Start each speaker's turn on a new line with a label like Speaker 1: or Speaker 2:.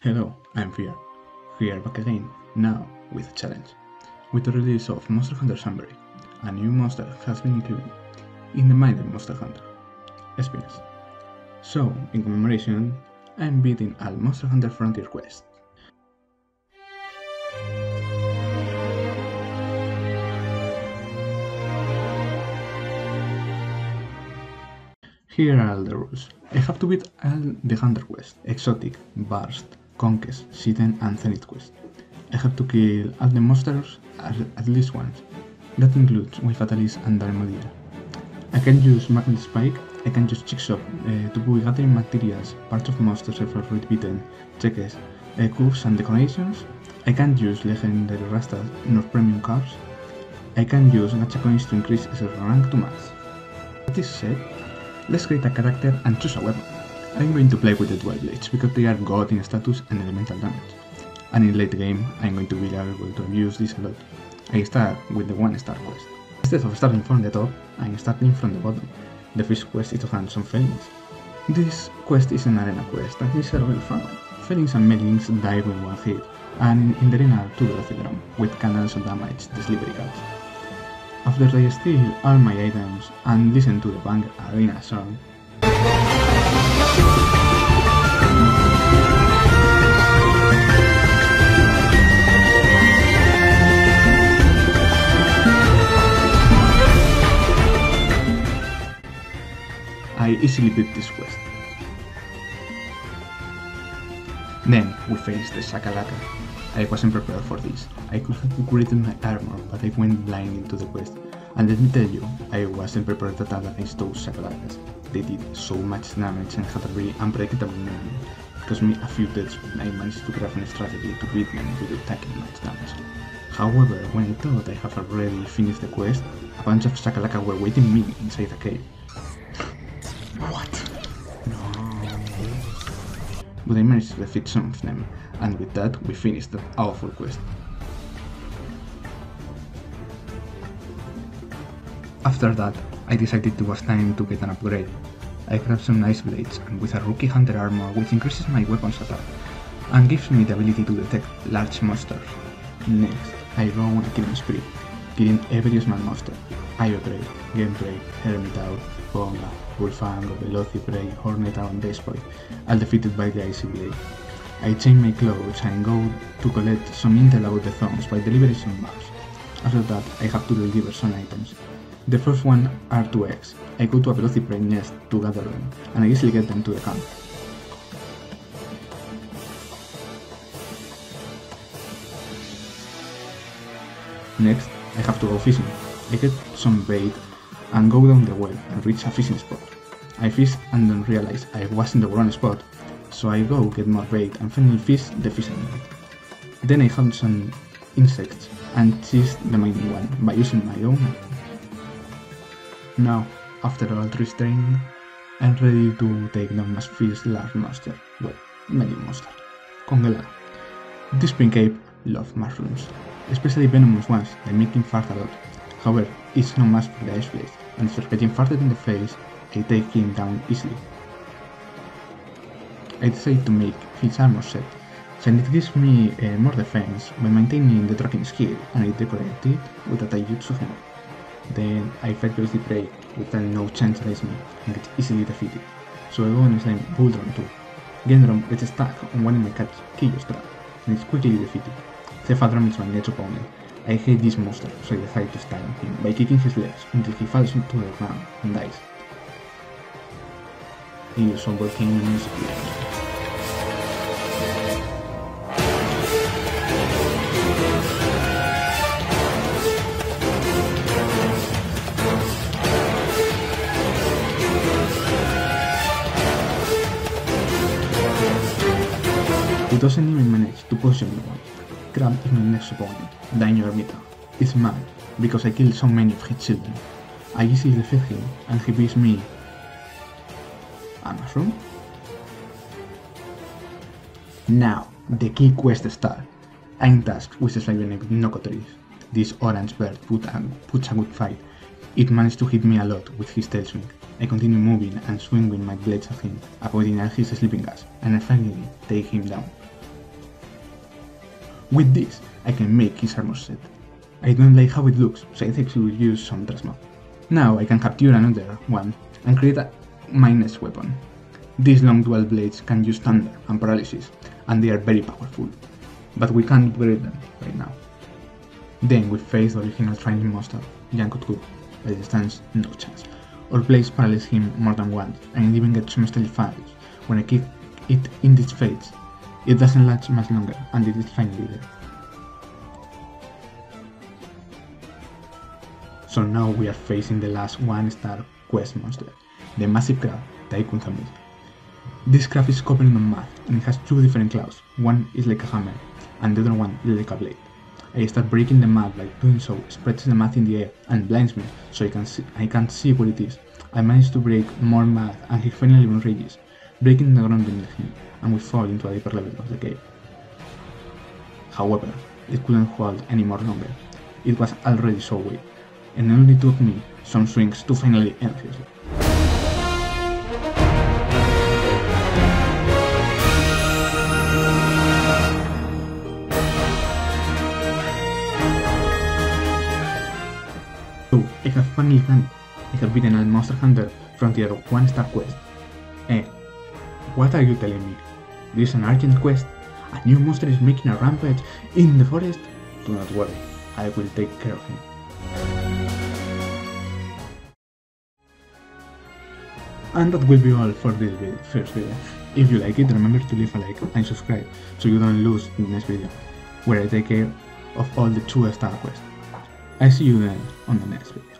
Speaker 1: Hello, I'm Fear. Here back again, now with a challenge. With the release of Monster Hunter Sunbreak, a new monster has been included in the Minded Monster Hunter, Espinas. So, in commemoration, I'm beating Al Monster Hunter Frontier Quest. Here are all the rules. I have to beat all the Hunter Quest, Exotic, Burst, Conquest, Shiten and Zenith Quest. I have to kill all the monsters at least once. That includes White Fatalis and Duremudira. I can use Magnet Spike, I can use Chickshop uh, to be gathering materials, parts of monsters already beaten, checkers, uh, curves and decorations. I can use Legendary Rasta nor Premium Cards. I can use Gacha coins to increase the rank to max. That is said, let's create a character and choose a weapon. I'm going to play with the Dual Blades because they are god in status and elemental damage. And in late game, I'm going to be able to abuse this a lot. I start with the one star quest. Instead of starting from the top, I'm starting from the bottom. The first quest is to hunt some Felynes. This quest is an arena quest and is a real fun one. Felynes and melings die with one hit, and in the arena are two Velocidrome, with cannons of damage the slippery cats. After they steal all my items and listen to the Bang Arena song, I easily beat this quest. Then we faced the Shakalaka. I wasn't prepared for this. I could have upgraded my armor, but I went blind into the quest. And let me tell you, I wasn't prepared at all against those Shakalakas. They did so much damage and had a very unpredictable enemy. It cost me a few deaths I managed to craft a strategy to beat them without taking much damage. However, when I thought I have already finished the quest, a bunch of Shakalaka were waiting me inside the cave. What? No. But I managed to defeat some of them, and with that we finished the awful quest. After that, I decided it was time to get an upgrade. I grabbed some nice blades, and with a rookie hunter armor which increases my weapons attack, and gives me the ability to detect large monsters. Next, I go on a killing spree, killing every small monster. Iodrake, Gamedrake, Hermitaur, Conga, Bullfango, Velociprey, Hornetaur and Vespoid, all defeated by the Icy Blade. I change my clothes and go to collect some intel about the thongs by delivering some maps. After that, I have to deliver some items. The first one are two eggs. I go to a Velociprey nest to gather them, and I easily get them to the camp. Next, I have to go fishing. I get some bait and go down the well and reach a fishing spot. I fish and then realize I was in the wrong spot, so I go get more bait and finally fish the fishing net. Then I hunt some insects and chase the main one by using my own Now, after all tree training, I'm ready to take down my first large monster, well, medium monster, Congalala. This pink cape loves mushrooms, especially venomous ones that make him fart a lot. However, it's no match for the ice blade, and after getting farted in the face, I take him down easily. I decide to make his armor set, since it gives me uh, more defense by maintaining the tracking skill, and I decorate it with a taijutsu hammer. Then I fight Velociprey with a no chance me, and get easily defeated. So I go and slime Bulldrome too. Gendrome gets stuck on one of my cat's Chaos trap, and is quickly defeated. Cephadrome is my next opponent, I hate this monster, so I decide to stun him by kicking his legs until he falls into the ground and dies. He is in his He doesn't even manage to position me. Crab is my next opponent, Daimyo Hermitaur. He's mad because I killed so many of his children. I easily defeat him and he beats me. A mushroom? Now, the key quest starts. I'm tasked with slaving Hypnocatrice. This orange bird put a, puts a good fight. It managed to hit me a lot with his tail swing. I continue moving and swinging my blades at him, avoiding all his sleeping gas, and I finally take him down. With this, I can make his armor set. I don't like how it looks, so I think we will use some Transmog. Now I can capture another one and create a, minus weapon. These long dual blades can use thunder and paralysis, and they are very powerful, but we can't upgrade them right now. Then we face the original training monster, Yian Kut-Ku, but it stands no chance. Or blades paralyze him more than once, and even gets some stealth files. When I kick it in its face, it doesn't last much longer, and it is finally dead. So now we are facing the last one star quest monster, the massive crab, Taikun Zamuza. This crab is covered in math and it has two different claws. One is like a hammer and the other one is like a blade. I start breaking the map by doing so spreads the math in the air and blinds me so I can see I can't see what it is. I manage to break more math and he finally rages, breaking the ground beneath him, and we fall into a deeper level of the cave. However, it couldn't hold any more longer. It was already so weak, and it only took me some swings to finally end life. So, I have finally done it. I have beaten a Monster Hunter Frontier 1 Star Quest. Eh, what are you telling me? This is an urgent quest? A new monster is making a rampage in the forest? Do not worry, I will take care of him. And that will be all for this video, first video. If you like it, remember to leave a like and subscribe so you don't lose the next video, where I take care of all the 2 star quests. I see you then on the next video.